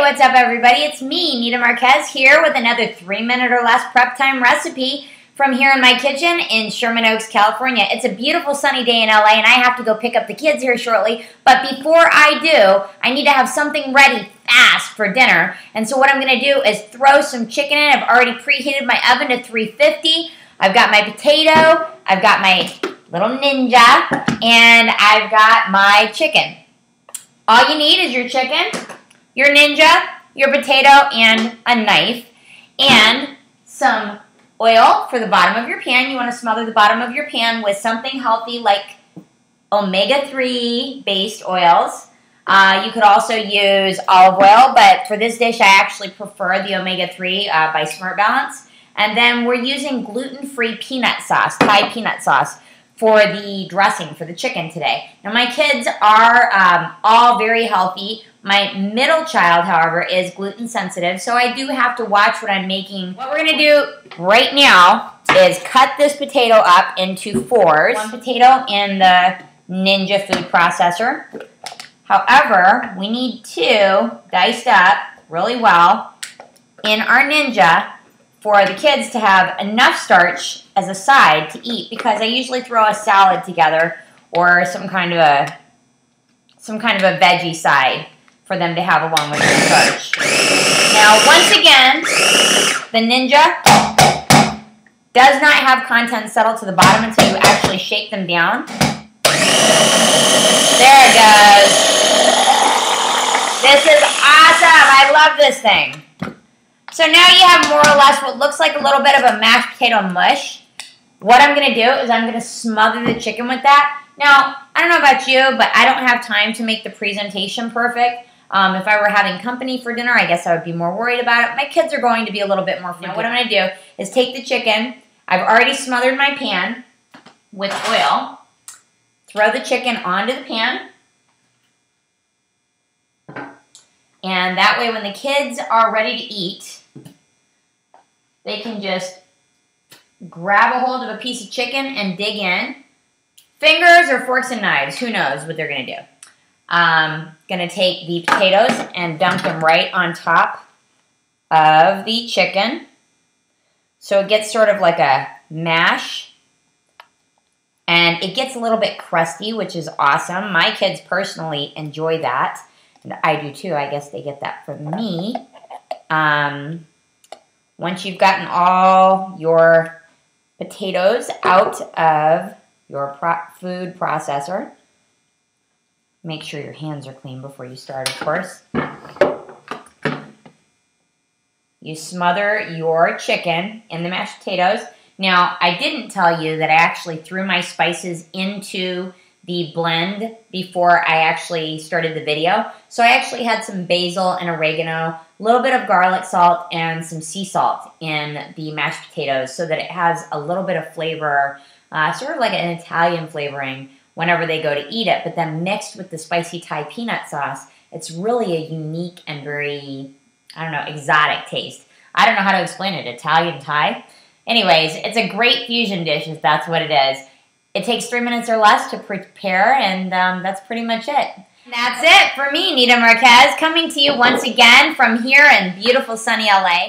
what's up, everybody? It's me, Nita Marquez, here with another three minute or less prep time recipe from here in my kitchen in Sherman Oaks, California. It's a beautiful sunny day in LA, and I have to go pick up the kids here shortly. But before I do, I need to have something ready fast for dinner. And so, what I'm going to do is throw some chicken in. I've already preheated my oven to 350. I've got my potato, I've got my little ninja, and I've got my chicken. All you need is your chicken your ninja, your potato, and a knife, and some oil for the bottom of your pan. You want to smother the bottom of your pan with something healthy like omega-3 based oils. Uh, you could also use olive oil, but for this dish, I actually prefer the omega-3 uh, by Smart Balance. And then we're using gluten-free peanut sauce, Thai peanut sauce for the dressing for the chicken today. Now, my kids are um, all very healthy. My middle child, however, is gluten sensitive, so I do have to watch what I'm making. What we're going to do right now is cut this potato up into fours. One potato in the Ninja food processor. However, we need two diced up really well in our Ninja for the kids to have enough starch as a side to eat because I usually throw a salad together or some kind of a some kind of a veggie side for them to have along with their starch. Now, once again, the Ninja does not have content settled to the bottom until you actually shake them down. There it goes. This is awesome. I love this thing. So now you have more or less what looks like a little bit of a mashed potato mush. What I'm going to do is I'm going to smother the chicken with that. Now, I don't know about you, but I don't have time to make the presentation perfect. Um, if I were having company for dinner, I guess I would be more worried about it. My kids are going to be a little bit more Now, what I'm going to do is take the chicken. I've already smothered my pan with oil. Throw the chicken onto the pan. And that way when the kids are ready to eat, they can just grab a hold of a piece of chicken and dig in. Fingers or forks and knives, who knows what they're going to do. Um, going to take the potatoes and dump them right on top of the chicken. So it gets sort of like a mash. And it gets a little bit crusty, which is awesome. My kids personally enjoy that. And I do too. I guess they get that from me. Um, once you've gotten all your potatoes out of your pro food processor, make sure your hands are clean before you start, of course. You smother your chicken in the mashed potatoes. Now, I didn't tell you that I actually threw my spices into the blend before I actually started the video. So I actually had some basil and oregano, a little bit of garlic salt, and some sea salt in the mashed potatoes so that it has a little bit of flavor, uh, sort of like an Italian flavoring whenever they go to eat it, but then mixed with the spicy Thai peanut sauce, it's really a unique and very, I don't know, exotic taste. I don't know how to explain it, Italian Thai. Anyways, it's a great fusion dish if that's what it is. It takes three minutes or less to prepare, and um, that's pretty much it. That's it for me, Nita Marquez, coming to you once again from here in beautiful sunny LA.